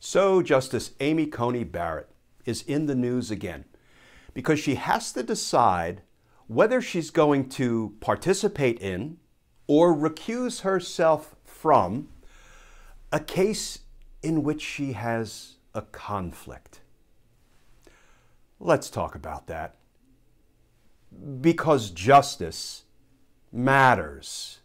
So, Justice Amy Coney Barrett is in the news again because she has to decide whether she's going to participate in or recuse herself from a case in which she has a conflict. Let's talk about that. Because justice matters.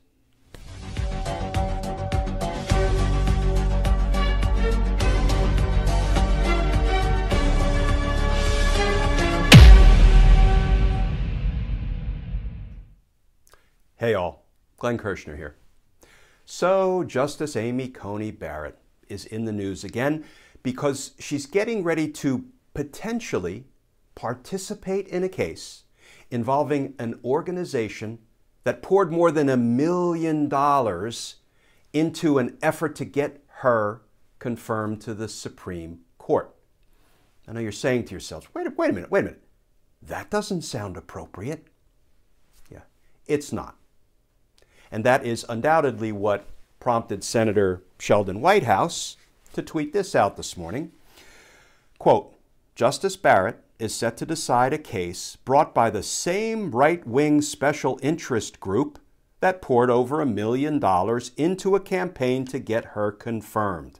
Hey all, Glenn Kirschner here. So, Justice Amy Coney Barrett is in the news again because she's getting ready to potentially participate in a case involving an organization that poured more than a million dollars into an effort to get her confirmed to the Supreme Court. I know you're saying to yourselves, wait, wait a minute, wait a minute. That doesn't sound appropriate. Yeah, it's not. And that is undoubtedly what prompted Senator Sheldon Whitehouse to tweet this out this morning. Quote, Justice Barrett is set to decide a case brought by the same right wing special interest group that poured over a million dollars into a campaign to get her confirmed.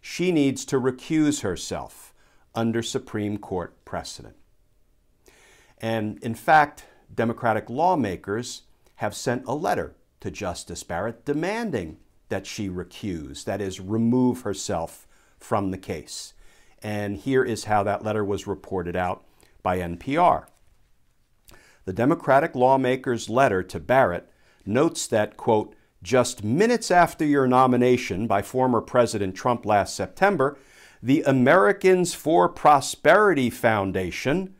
She needs to recuse herself under Supreme Court precedent. And in fact, Democratic lawmakers have sent a letter to Justice Barrett demanding that she recuse, that is, remove herself from the case. And here is how that letter was reported out by NPR. The Democratic lawmaker's letter to Barrett notes that, quote, just minutes after your nomination by former President Trump last September, the Americans for Prosperity Foundation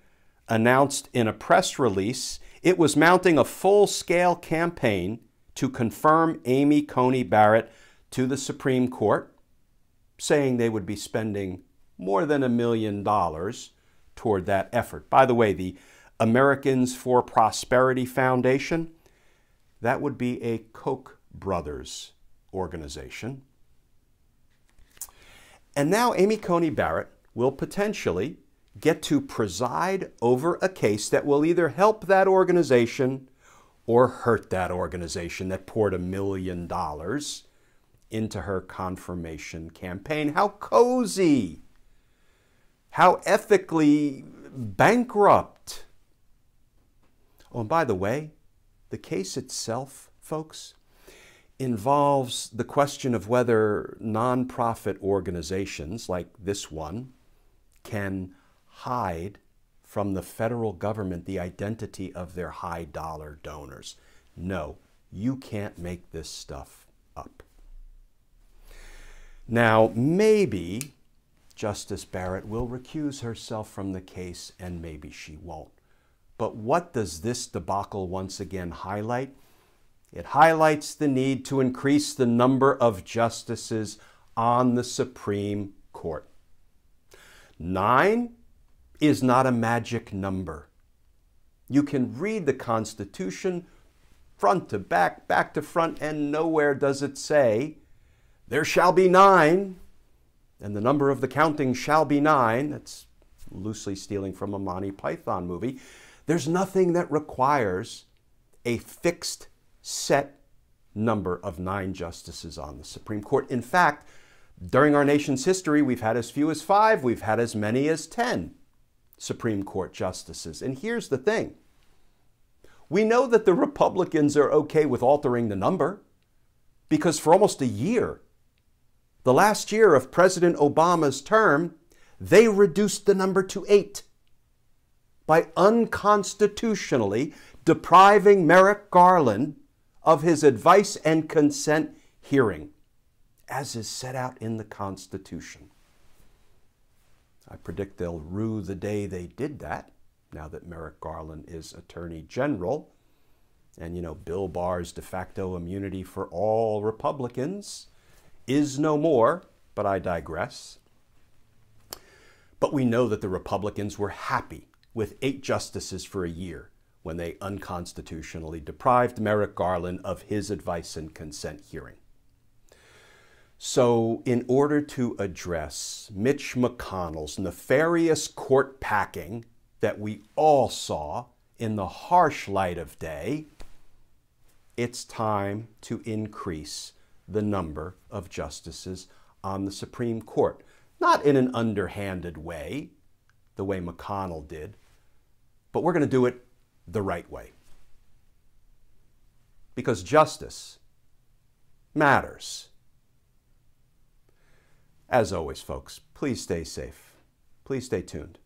announced in a press release it was mounting a full scale campaign to confirm Amy Coney Barrett to the Supreme Court, saying they would be spending more than a million dollars toward that effort. By the way, the Americans for Prosperity Foundation, that would be a Koch brothers organization. And now Amy Coney Barrett will potentially get to preside over a case that will either help that organization or hurt that organization that poured a million dollars into her confirmation campaign. How cozy! How ethically bankrupt! Oh, and by the way, the case itself, folks, involves the question of whether nonprofit organizations like this one can hide from the federal government the identity of their high dollar donors. No, you can't make this stuff up. Now, maybe Justice Barrett will recuse herself from the case, and maybe she won't. But what does this debacle once again highlight? It highlights the need to increase the number of justices on the Supreme Court. Nine is not a magic number. You can read the Constitution front to back, back to front, and nowhere does it say, there shall be nine, and the number of the counting shall be nine. That's loosely stealing from a Monty Python movie. There's nothing that requires a fixed set number of nine justices on the Supreme Court. In fact, during our nation's history, we've had as few as five, we've had as many as 10. Supreme Court justices. And here's the thing we know that the Republicans are okay with altering the number because for almost a year, the last year of President Obama's term, they reduced the number to eight by unconstitutionally depriving Merrick Garland of his advice and consent hearing, as is set out in the Constitution. I predict they'll rue the day they did that, now that Merrick Garland is Attorney General. And, you know, Bill Barr's de facto immunity for all Republicans is no more, but I digress. But we know that the Republicans were happy with eight justices for a year when they unconstitutionally deprived Merrick Garland of his advice and consent hearing. So, in order to address Mitch McConnell's nefarious court packing that we all saw in the harsh light of day, it's time to increase the number of justices on the Supreme Court. Not in an underhanded way, the way McConnell did, but we're going to do it the right way. Because justice matters. As always, folks, please stay safe. Please stay tuned.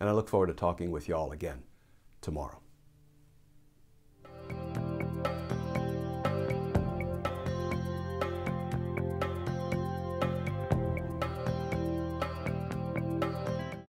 And I look forward to talking with you all again tomorrow.